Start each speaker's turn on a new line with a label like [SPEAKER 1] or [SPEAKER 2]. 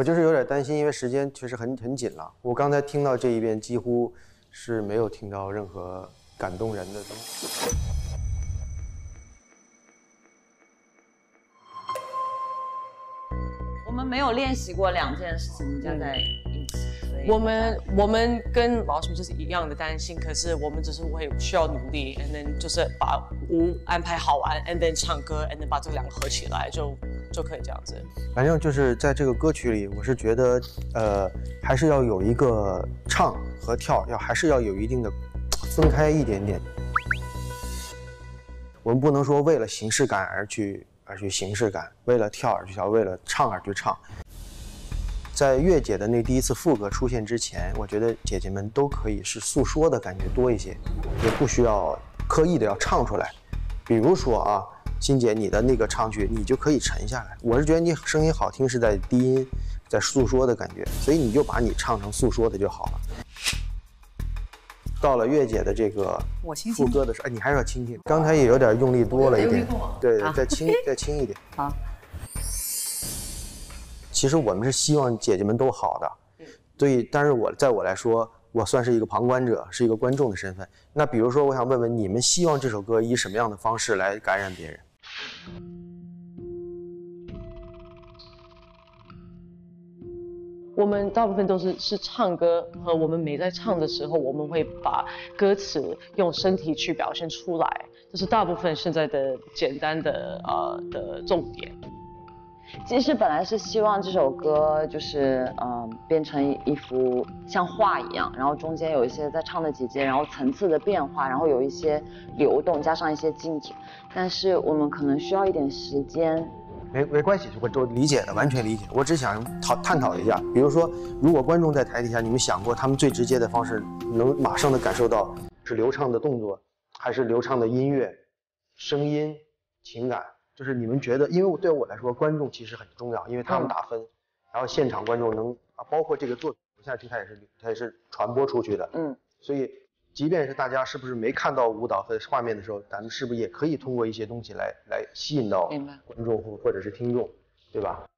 [SPEAKER 1] 我就是有点担心，因为时间确实很很紧了。我刚才听到这一遍，几乎是没有听到任何感动人的东西。
[SPEAKER 2] 我们没有练习过两件事情加在一起，
[SPEAKER 3] 我们我们跟老师们就是一样的担心，可是我们只是会需要努力，and then 就是把舞安排好玩，and then 唱歌，and then 把这两个合起来，就就可以这样子。
[SPEAKER 1] 反正就是在这个歌曲里，我是觉得，呃，还是要有一个唱和跳，要还是要有一定的分开一点点。我们不能说为了形式感而去而去形式感，为了跳而去跳，为了唱而去唱。在月姐的那第一次副歌出现之前，我觉得姐姐们都可以是诉说的感觉多一些，也不需要刻意的要唱出来。比如说啊，欣姐你的那个唱句，你就可以沉下来。我是觉得你声音好听是在低音，在诉说的感觉，所以你就把你唱成诉说的就好了。到了月姐的这个副歌的时候，哎，你还是要轻轻。刚才也有点用力多了一点对，
[SPEAKER 4] 啊
[SPEAKER 1] 再轻再轻一点。
[SPEAKER 4] 好。
[SPEAKER 1] 其实我们是希望姐姐们都好的，所以，但是我在我来说，我算是一个旁观者，是一个观众的身份。那比如说，我想问问你们，希望这首歌以什么样的方式来感染别人？
[SPEAKER 3] 我们大部分都是是唱歌，和我们没在唱的时候，我们会把歌词用身体去表现出来，这是大部分现在的简单的呃的重点。
[SPEAKER 2] 其实本来是希望这首歌就是嗯、变成一幅像画一样，然后中间有一些在唱的几节，然后层次的变化，然后有一些流动，加上一些静止。但是我们可能需要一点时间，
[SPEAKER 1] 没没关系，我都理解的，完全理解。我只想讨探讨一下，比如说，如果观众在台底下，你们想过他们最直接的方式，能马上的感受到是流畅的动作，还是流畅的音乐、声音、情感？就是你们觉得，因为我对我来说，观众其实很重要，因为他们打分，然后现场观众能啊，包括这个作品，我现在听它也是它也是传播出去的，
[SPEAKER 2] 嗯，
[SPEAKER 1] 所以即便是大家是不是没看到舞蹈和画面的时候，咱们是不是也可以通过一些东西来来吸引到观众或或者是听众，对吧？